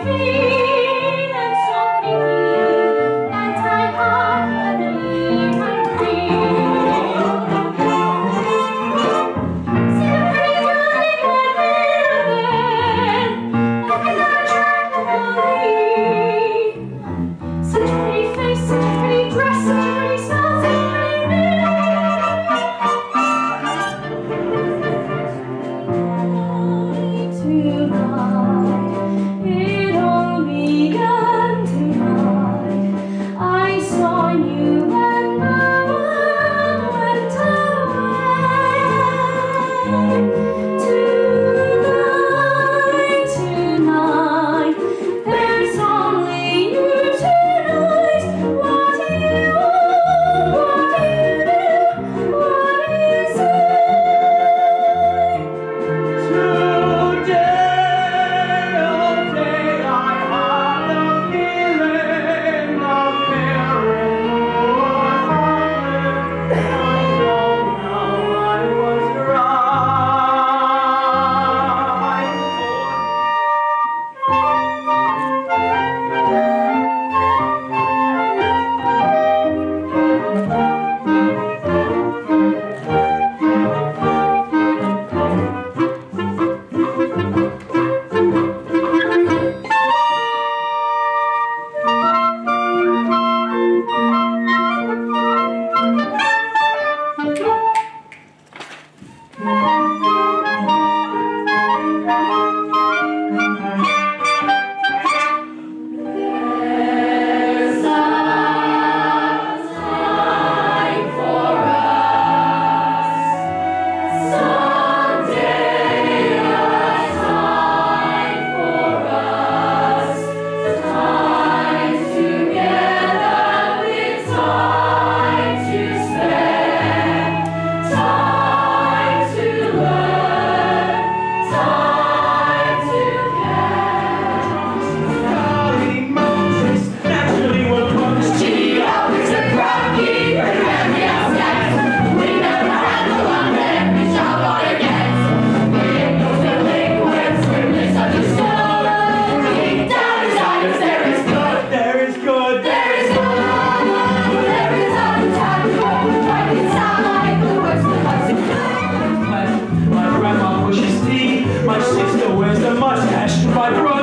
see. my brother.